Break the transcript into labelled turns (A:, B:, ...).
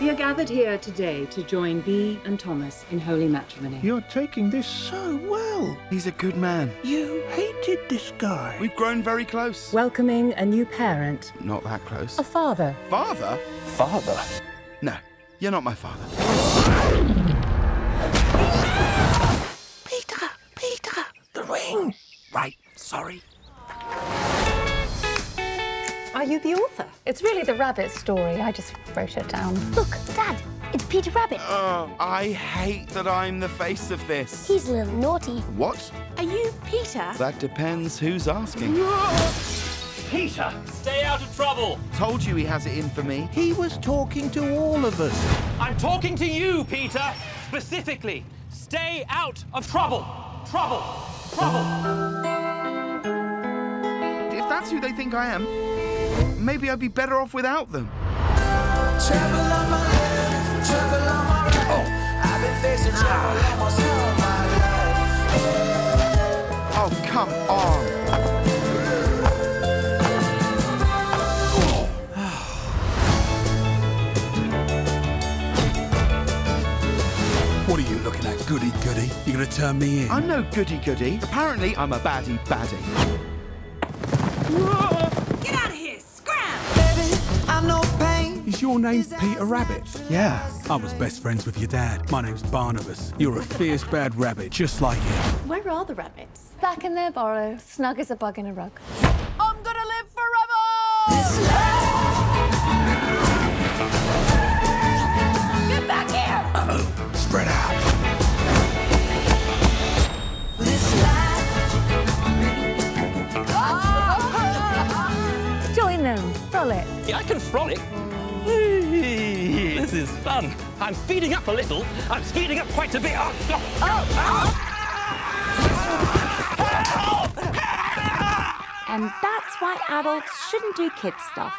A: We are gathered here today to join Bea and Thomas in holy matrimony.
B: You're taking this so well.
C: He's a good man.
B: You hated this guy.
C: We've grown very close.
D: Welcoming a new parent,
C: Not that close.
D: a father.
C: Father?
B: Father.
C: No, you're not my father.
B: Peter, Peter, the ring. Right, sorry.
E: Are you the author?
F: It's really the rabbit story. I just wrote it down.
G: Look, Dad, it's Peter Rabbit.
C: Oh, I hate that I'm the face of this.
G: He's a little naughty.
C: What?
H: Are you Peter?
C: That depends who's asking.
I: Peter, stay out of trouble.
C: Told you he has it in for me.
B: He was talking to all of us.
I: I'm talking to you, Peter. Specifically, stay out of trouble. Trouble. Trouble.
C: If that's who they think I am, maybe I'd be better off without them. Oh, come on.
J: What are you looking at, goody goody? You're gonna turn me in?
C: I'm no goody goody. Apparently, I'm a baddie baddie
J: your name Peter Rabbit?
C: Yeah.
J: I was best friends with your dad. My name's Barnabas. You're a fierce bad rabbit, just like him.
H: Where are the rabbits?
F: Back in their burrow, snug as a bug in a rug.
H: I'm gonna live forever! Get back here!
J: Spread out.
F: Join them, frolic.
I: Yeah, I can frolic. This is fun. I'm speeding up a little. I'm speeding up quite a bit. Oh, oh,
G: And that's why adults shouldn't do kid stuff.